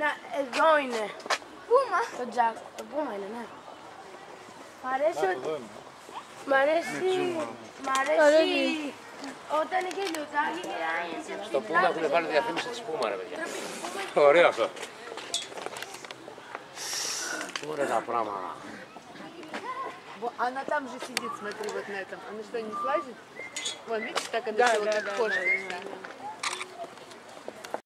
Να, Εδώ είναι. Πούμα. Το τζακ. Το πούμα είναι, ναι. Μ' αρέσει ότι... Μ' αρέσει... Μ' αρέσει... Όταν είχε λιωτάκι και άγιε σε ψηλά... Στο Πούμα έχουν βάλει διαφήμιση της Πούμα ρε παιδιά. Ωραίο αυτό. Ωραία τα πράγματα. Она там же сидит, смотри, вот на этом. Она что, не слазит? Вон, видишь, так она да, вот как кошка. Да, да.